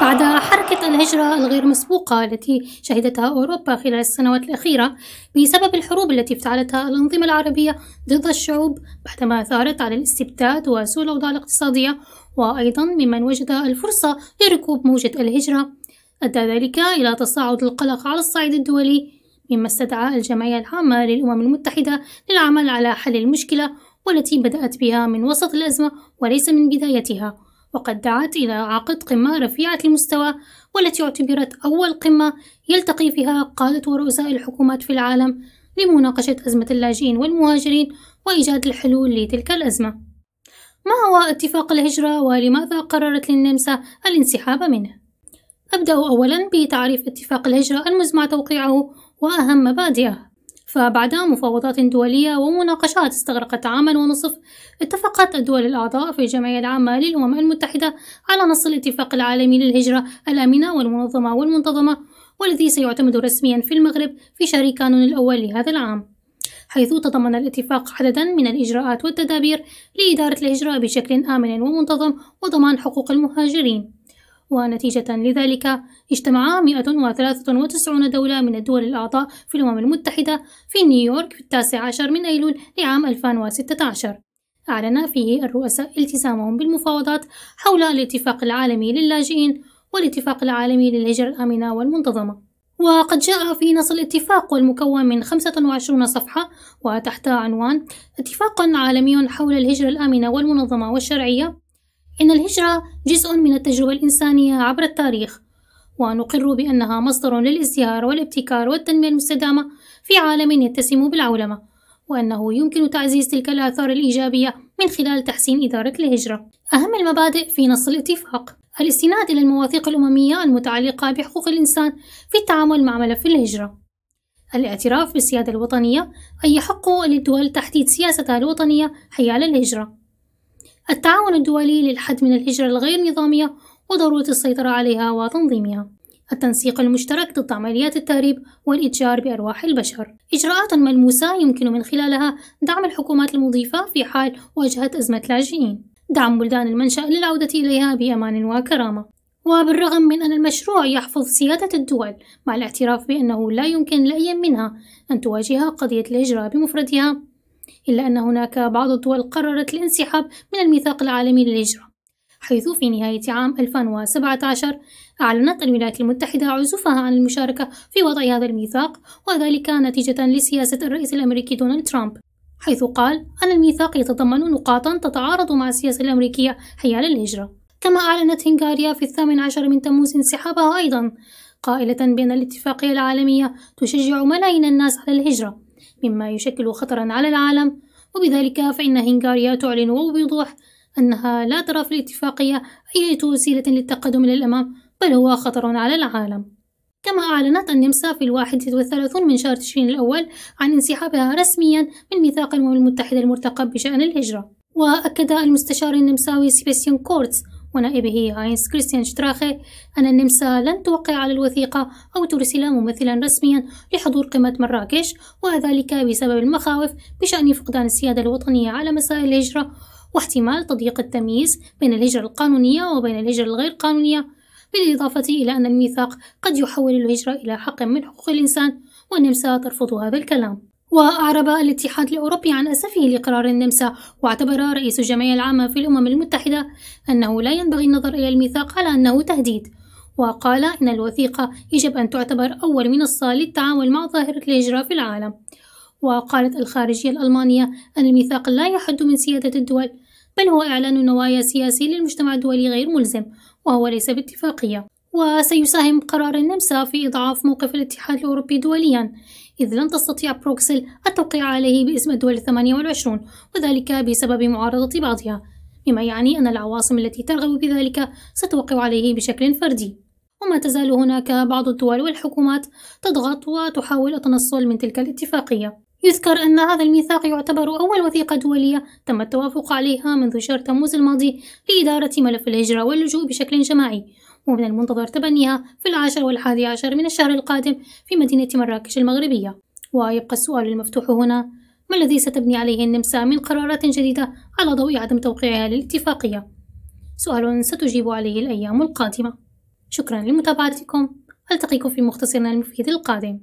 بعد حركة الهجرة الغير مسبوقة التي شهدتها أوروبا خلال السنوات الأخيرة بسبب الحروب التي افتعلتها الأنظمة العربية ضد الشعوب بعدما ثارت على الاستبداد وسوء الأوضاع الاقتصادية وأيضا ممن وجد الفرصة لركوب موجة الهجرة. أدى ذلك إلى تصاعد القلق على الصعيد الدولي مما استدعى الجمعية العامة للأمم المتحدة للعمل على حل المشكلة والتي بدأت بها من وسط الأزمة وليس من بدايتها وقد دعت إلى عقد قمة رفيعة المستوى والتي اعتبرت أول قمة يلتقي فيها قادة ورؤساء الحكومات في العالم لمناقشة أزمة اللاجئين والمهاجرين وإيجاد الحلول لتلك الأزمة. ما هو اتفاق الهجرة ولماذا قررت النمسا الانسحاب منه؟ أبدأ أولا بتعريف اتفاق الهجرة المزمع توقيعه وأهم مبادئه فبعد مفاوضات دولية ومناقشات استغرقت عاما ونصف اتفقت الدول الأعضاء في الجمعية العامة للأمم المتحدة على نص الاتفاق العالمي للهجرة الآمنة والمنظمة والمنتظمة والذي سيعتمد رسميا في المغرب في شهر كانون الأول لهذا العام. حيث تضمن الاتفاق عددا من الإجراءات والتدابير لإدارة الهجرة بشكل آمن ومنتظم وضمان حقوق المهاجرين. ونتيجة لذلك اجتمع 193 دولة من الدول الأعضاء في الأمم المتحدة في نيويورك في التاسع عشر من أيلول لعام 2016 أعلن فيه الرؤساء التزامهم بالمفاوضات حول الاتفاق العالمي للاجئين والاتفاق العالمي للهجرة الآمنة والمنتظمة. وقد جاء في نص الاتفاق والمكون من 25 صفحة وتحت عنوان اتفاق عالمي حول الهجرة الآمنة والمنظمة والشرعية إن الهجرة جزء من التجربة الإنسانية عبر التاريخ ونقر بأنها مصدر للازدهار والابتكار والتنمية المستدامة في عالم يتسم بالعولمة وأنه يمكن تعزيز تلك الآثار الإيجابية من خلال تحسين إدارة الهجرة. أهم المبادئ في نص الاتفاق الاستناد إلى المواثيق الأممية المتعلقة بحقوق الإنسان في التعامل مع ملف الهجرة. الاعتراف بالسيادة الوطنية أي يحق للدول تحديد سياستها الوطنية حيال الهجرة. التعاون الدولي للحد من الهجرة الغير نظامية وضرورة السيطرة عليها وتنظيمها. التنسيق المشترك ضد عمليات التهريب والإتجار بأرواح البشر. إجراءات ملموسة يمكن من خلالها دعم الحكومات المضيفة في حال واجهت أزمة لاجئين دعم بلدان المنشأ للعودة إليها بأمان وكرامة. وبالرغم من أن المشروع يحفظ سيادة الدول مع الاعتراف بأنه لا يمكن لأي منها أن تواجه قضية الهجرة بمفردها إلا أن هناك بعض الدول قررت الانسحاب من الميثاق العالمي للهجرة حيث في نهاية عام 2017 أعلنت الولايات المتحدة عزوفها عن المشاركة في وضع هذا الميثاق وذلك نتيجة لسياسة الرئيس الأمريكي دونالد ترامب حيث قال أن الميثاق يتضمن نقاطا تتعارض مع السياسة الأمريكية حيال الهجرة. كما أعلنت هنغاريا في الثامن عشر من تموز انسحابها أيضا قائلة بأن الاتفاقية العالمية تشجع ملايين الناس على الهجرة. مما يشكل خطرا على العالم. وبذلك فإن هنغاريا تعلن وبوضوح أنها لا ترى في الاتفاقية أي وسيلة للتقدم إلى الأمام بل هو خطر على العالم. كما أعلنت النمسا في الواحد والثلاثون من شهر تشرين الأول عن انسحابها رسميا من ميثاق الأمم المتحدة المرتقب بشأن الهجرة. وأكد المستشار النمساوي سيباستيان كورتس ونائبه هاينز كريستيان شتراخه أن النمسا لن توقع على الوثيقة أو ترسل ممثلا رسميا لحضور قمة مراكش وذلك بسبب المخاوف بشأن فقدان السيادة الوطنية على مسائل الهجرة واحتمال تضييق التمييز بين الهجرة القانونية وبين الهجرة الغير قانونية بالإضافة إلى أن الميثاق قد يحول الهجرة إلى حق من حقوق الإنسان والنمسا ترفض هذا الكلام. وأعرب الاتحاد الأوروبي عن أسفه لقرار النمسا واعتبر رئيس الجمعية العامة في الأمم المتحدة أنه لا ينبغي النظر إلى الميثاق على أنه تهديد. وقال إن الوثيقة يجب أن تعتبر أول منصة للتعامل مع ظاهرة الهجرة في العالم. وقالت الخارجية الألمانية أن الميثاق لا يحد من سيادة الدول بل هو إعلان نوايا سياسي للمجتمع الدولي غير ملزم وهو ليس باتفاقية. وسيساهم قرار النمسا في إضعاف موقف الاتحاد الأوروبي دوليا. إذ لن تستطيع بروكسل التوقيع عليه باسم الدول الثمانية والعشرون وذلك بسبب معارضة بعضها مما يعني أن العواصم التي ترغب بذلك ستوقع عليه بشكل فردي. وما تزال هناك بعض الدول والحكومات تضغط وتحاول التنصل من تلك الاتفاقية. يذكر أن هذا الميثاق يعتبر أول وثيقة دولية تم التوافق عليها منذ شهر تموز الماضي لإدارة ملف الهجرة واللجوء بشكل جماعي. ومن المنتظر تبنيها في العاشر والحادي عشر من الشهر القادم في مدينة مراكش المغربية. ويبقى السؤال المفتوح هنا ما الذي ستبني عليه النمسا من قرارات جديدة على ضوء عدم توقيعها للاتفاقية؟ سؤال ستجيب عليه الأيام القادمة. شكرا لمتابعتكم. ألتقيكم في مختصرنا المفيد القادم.